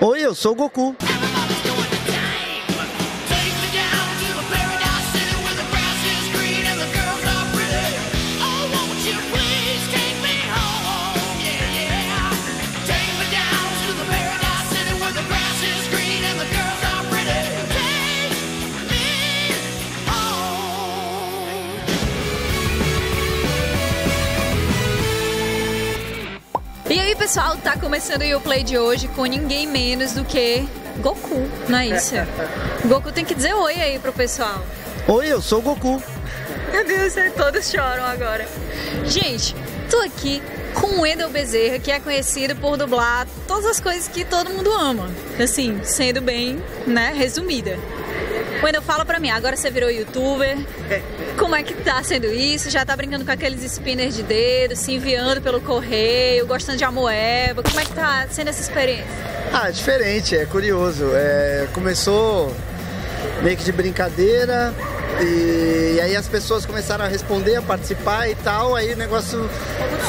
Oi, eu sou o Goku. Pessoal, tá começando o Play de hoje com ninguém menos do que Goku, não é isso? Goku tem que dizer oi aí pro pessoal. Oi, eu sou o Goku. Meu Deus, é, todos choram agora. Gente, tô aqui com o Wendel Bezerra, que é conhecido por dublar todas as coisas que todo mundo ama. Assim, sendo bem, né, resumida. Wendel, fala pra mim, agora você virou youtuber. Como é que tá sendo isso? Já tá brincando com aqueles spinners de dedo, se enviando pelo correio, gostando de amoeba. Como é que tá sendo essa experiência? Ah, diferente, é curioso. É, começou meio que de brincadeira e, e aí as pessoas começaram a responder, a participar e tal. Aí o negócio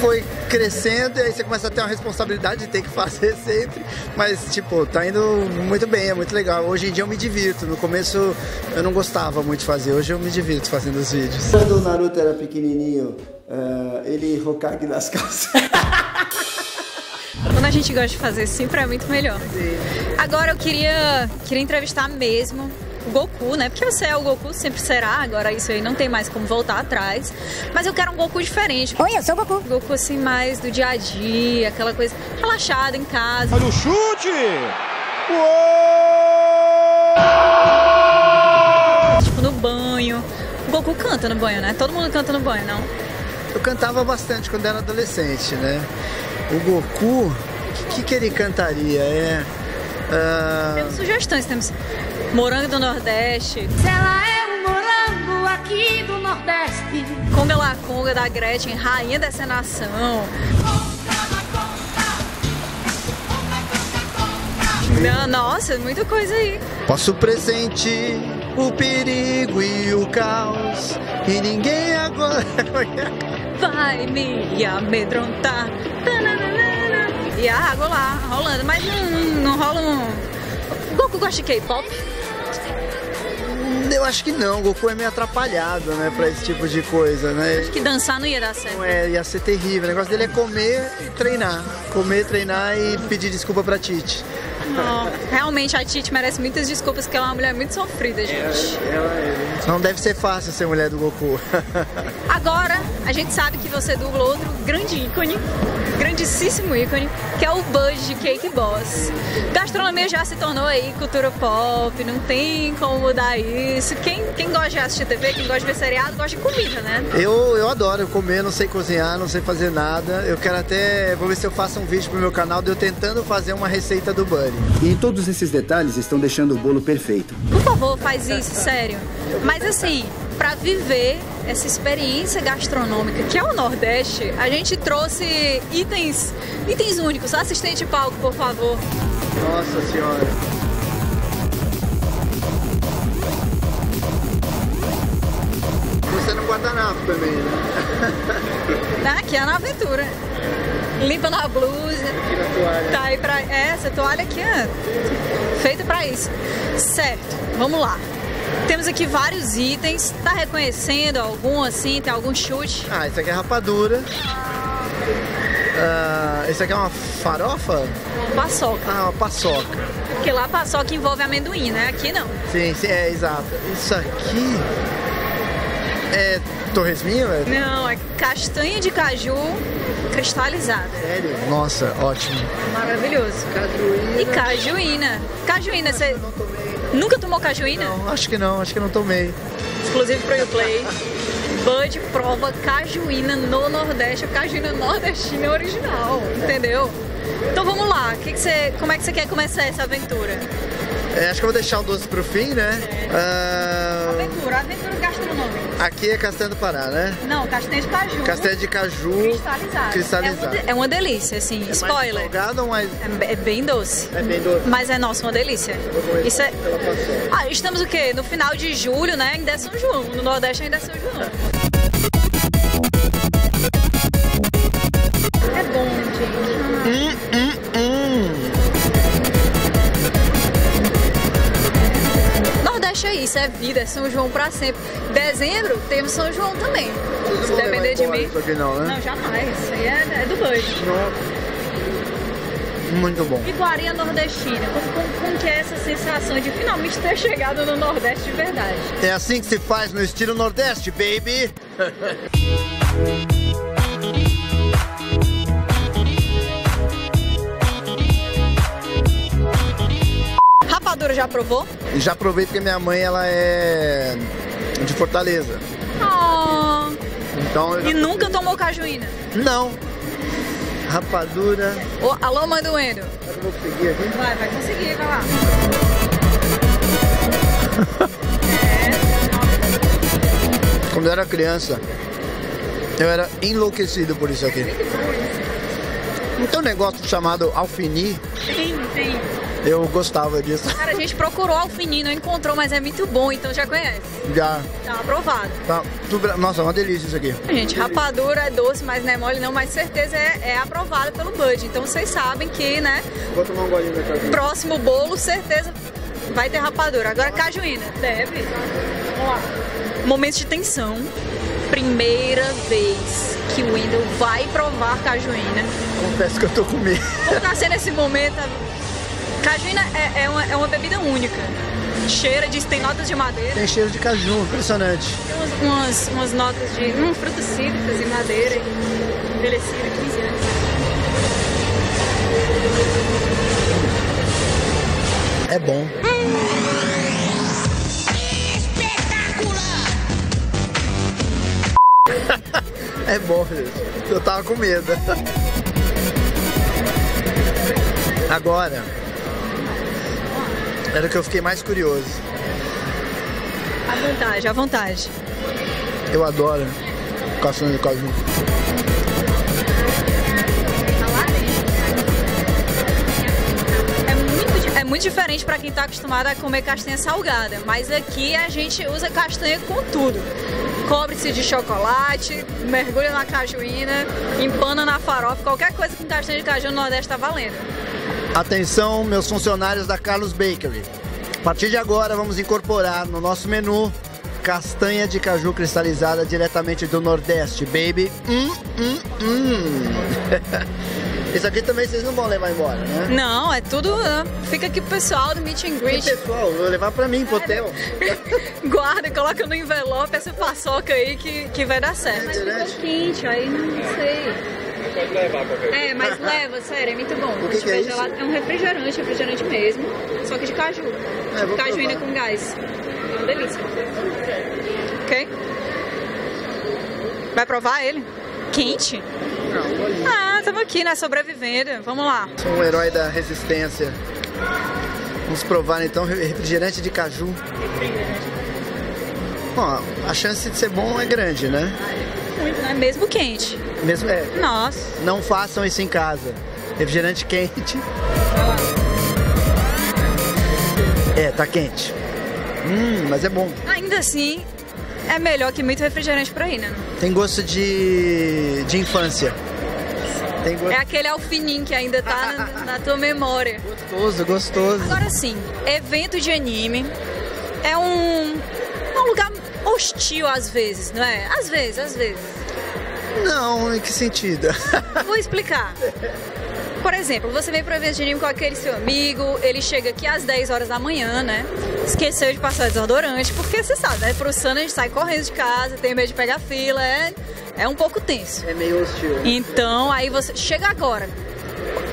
foi crescendo e aí você começa a ter uma responsabilidade de ter que fazer sempre. Mas, tipo, tá indo muito bem, é muito legal. Hoje em dia eu me divirto. No começo eu não gostava muito de fazer, hoje eu me divirto fazendo os vídeos. Quando o Naruto era pequenininho, uh, ele Hokage das calças. Quando a gente gosta de fazer sempre é muito melhor. Sim. Agora eu queria, queria entrevistar mesmo Goku, né? Porque você é o Goku, sempre será. Agora isso aí não tem mais como voltar atrás. Mas eu quero um Goku diferente. Oi, eu sou o Goku. Goku assim mais do dia a dia, aquela coisa relaxada em casa. Olha o chute! Tipo no banho. O Goku canta no banho, né? Todo mundo canta no banho, não? Eu cantava bastante quando era adolescente, né? O Goku, o que, que ele cantaria? É. ah, Temos sugestões, temos Morango do Nordeste, Se ela é um morango aqui do Nordeste. Conga La Conga da Gretchen, Rainha dessa nação. Não, Nossa, muita coisa aí. Posso pressentir o perigo e o caos. E ninguém agora. Vai me amedrontar. E a água lá, rolando. Mas não, não rola um. O Goku gosta de K-pop? Eu acho que não, o Goku é meio atrapalhado, né, pra esse tipo de coisa, né? Que dançar não ia dar certo. Não é, ia ser terrível. O negócio dele é comer e treinar. Comer, treinar e pedir desculpa pra Tite. Não, realmente a Titi merece muitas desculpas, porque ela é uma mulher muito sofrida, gente. Não deve ser fácil ser mulher do Goku. Agora, a gente sabe que você dubla outro grande ícone, grandíssimo ícone, que é o Bud de Cake Boss. Gastronomia já se tornou aí cultura pop, não tem como mudar isso. Quem, quem gosta de assistir TV, quem gosta de ver seriado, gosta de comida, né? Eu, eu adoro comer, não sei cozinhar, não sei fazer nada. Eu quero até. Vou ver se eu faço um vídeo pro meu canal de eu tentando fazer uma receita do Buddy. E todos esses detalhes estão deixando o bolo perfeito. Por favor, faz isso, sério. Mas assim, pra viver essa experiência gastronômica que é o Nordeste, a gente trouxe itens, itens únicos. Assistente de palco, por favor. Nossa senhora. Você no guardanapo também, né? Tá aqui é na aventura. Limpa na blusa. Tá aí pra. é, Essa toalha aqui é feita pra isso. Certo, vamos lá. Temos aqui vários itens. Tá reconhecendo algum assim? Tem algum chute? Ah, isso aqui é rapadura. Ah, isso aqui é uma farofa? Paçoca. Ah, uma paçoca. Porque lá paçoca envolve amendoim, né? Aqui não. Sim, sim, é exato. Isso aqui é torresminho, velho? Não, é castanha de caju cristalizada. Sério? Nossa, ótimo. Maravilhoso. Cajuína. E cajuína. Cajuína, você Não tomei. nunca tomou cajuína? Não, acho que não, acho que não tomei. Exclusive pro Uplay. Bud prova cajuína no Nordeste, a cajuína nordestina original, entendeu? Então vamos lá, que que você, como é que você quer começar essa aventura? É, acho que eu vou deixar o doce pro fim, né? Ah, Aventura, aventura gastronômica. Aqui é castanha do Pará, né? Não, castanha de caju. Castanha de caju cristalizada. cristalizada. É uma, é uma delícia, assim, É mais spoiler. salgado ou mais... É, be- é bem doce. É bem doce? Mas é nossa, uma delícia. Isso é. Ah, estamos o quê? No final de julho, né? Ainda é São João. No Nordeste ainda é São João. É bom, gente. Hum, hum. Isso é vida, é São João pra sempre. Dezembro temos São João também. Não Se depender de mim. Isso aqui não, né? Não, jamais. Isso aí é, é do Bud. Muito bom. Iguaria nordestina. Como, como- como que é essa sensação de finalmente ter chegado no Nordeste de verdade? É assim que se faz no estilo Nordeste, baby. Rapadura já provou? Já provei porque minha mãe ela é de Fortaleza. Oh, Então e nunca tomou cajuína? não. Rapadura. Ô, alô, mãe do Endo. Eu vou conseguir aqui? Vai, vai conseguir, vai lá. Quando eu era criança, eu era enlouquecido por isso aqui. Não tem um negócio chamado alfini? Tem, tem. Eu gostava disso. Cara, a gente procurou alfinim, não encontrou, mas é muito bom, então já conhece. Já. Tá aprovado. Tá, tudo- nossa, uma delícia isso aqui. Gente, rapadura é doce, mas não é mole não, mas certeza é, é aprovada pelo Bud. Então vocês sabem que, né, Vou tomar um golinho da casinha. próximo bolo, certeza vai ter rapadura. Agora cajuína. Deve. Vamos lá. Momento de tensão. Primeira vez que o Wendel vai provar cajuína. Confesso que eu tô com medo. Como tá sendo esse momento? Cajuína é, é uma, é uma bebida única. Cheira, diz tem notas de madeira. Tem cheiro de caju, impressionante. Tem umas, umas, umas notas de hum, frutas cítricas e madeira. Envelhecida, 15 anos. É bom. É bom, gente. Eu tava com medo. Agora, era o que eu fiquei mais curioso. À vontade, à vontade. Eu adoro castanha de caju. É muito, é muito diferente pra quem tá acostumado a comer castanha salgada, mas aqui a gente usa castanha com tudo. Cobre-se de chocolate, mergulha na cajuína, empana na farofa, qualquer coisa com castanha de caju no Nordeste tá valendo. Atenção, meus funcionários da Carlos Bakery. A partir de agora, vamos incorporar no nosso menu castanha de caju cristalizada diretamente do Nordeste, baby. Hum, hum, hum. Isso aqui também vocês não vão levar embora, né? Não, é tudo. né? Fica aqui pro pessoal do Meet and E Greet. pessoal, vou levar pra mim, pro hotel. Guarda, coloca no envelope essa paçoca aí que, que vai dar certo. Mas ficou quente, aí não sei. Pode levar qualquer É, mas leva, sério, é muito bom. O que que é tiver isso? gelado- É um refrigerante, refrigerante mesmo, só que de caju. É, vou Cajuína provar. com gás. É uma delícia. Ok? Vai provar ele? Quente? Não. Ah, estamos aqui, né? Sobrevivendo. Vamos lá. Sou um herói da resistência. Vamos provar então refrigerante de caju. Bom, a chance de ser bom é grande, né? Muito, né? Mesmo quente. Mesmo, é, Nossa. não façam isso em casa. Refrigerante quente. É, tá quente. Hum, mas é bom. Ainda assim, é melhor que muito refrigerante por aí, né? Tem gosto de, de infância. Gosto É aquele alfinim que ainda tá na, na tua memória. gostoso, gostoso. Agora sim, evento de anime é um, um lugar hostil às vezes, não é? Às vezes, às vezes. Não, em que sentido? Vou explicar. Por exemplo, você vem para evento de anime com aquele seu amigo, ele chega aqui às 10 horas da manhã, né? Esqueceu de passar desodorante, porque você sabe, né? Pro Sana a gente sai correndo de casa, tem medo de pegar fila, é, é um pouco tenso. É meio hostil. Então, aí você chega agora,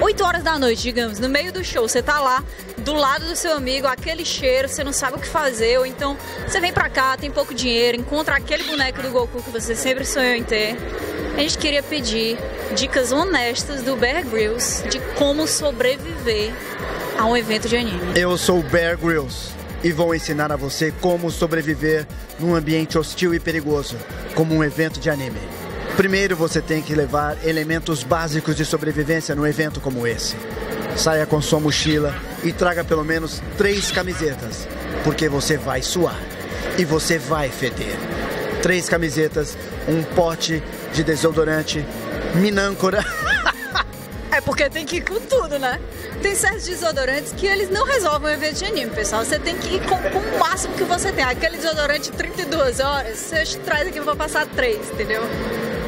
8 horas da noite, digamos, no meio do show, você tá lá, do lado do seu amigo, aquele cheiro, você não sabe o que fazer, ou então você vem pra cá, tem pouco dinheiro, encontra aquele boneco do Goku que você sempre sonhou em ter. A gente queria pedir dicas honestas do Bear Grylls de como sobreviver a um evento de anime. Eu sou o Bear Grylls e vou ensinar a você como sobreviver num ambiente hostil e perigoso, como um evento de anime. Primeiro você tem que levar elementos básicos de sobrevivência num evento como esse. Saia com sua mochila e traga pelo menos três camisetas, porque você vai suar e você vai feder. Três camisetas, um pote de desodorante, minâncora. É porque tem que ir com tudo, né? Tem certos desodorantes que eles não resolvem o evento de anime, pessoal. Você tem que ir com, com o máximo que você tem. Aquele desodorante 32 horas, você traz aqui pra passar 3, entendeu?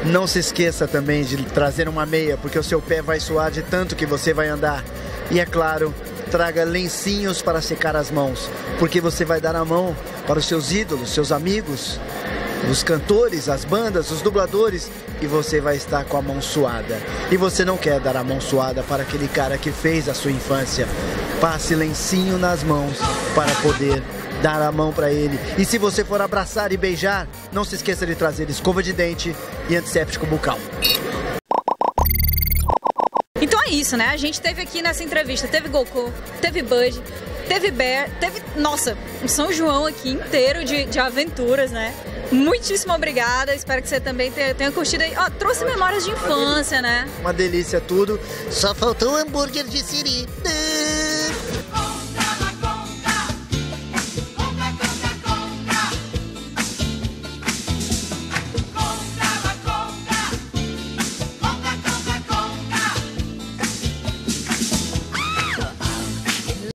Não se esqueça também de trazer uma meia, porque o seu pé vai suar de tanto que você vai andar. E é claro, traga lencinhos para secar as mãos, porque você vai dar a mão para os seus ídolos, seus amigos, os cantores, as bandas, os dubladores, e você vai estar com a mão suada. E você não quer dar a mão suada para aquele cara que fez a sua infância. Passe lencinho nas mãos para poder dar a mão para ele. E se você for abraçar e beijar, não se esqueça de trazer escova de dente e antisséptico bucal. Então é isso, né? A gente teve aqui nessa entrevista, teve Goku, teve Bud, teve Bear, teve, nossa, um São João aqui inteiro de, de aventuras, né? Muitíssimo obrigada, espero que você também tenha, curtido aí. Ó, trouxe memórias de infância, né? Uma delícia tudo. Só faltou o hambúrguer de siri.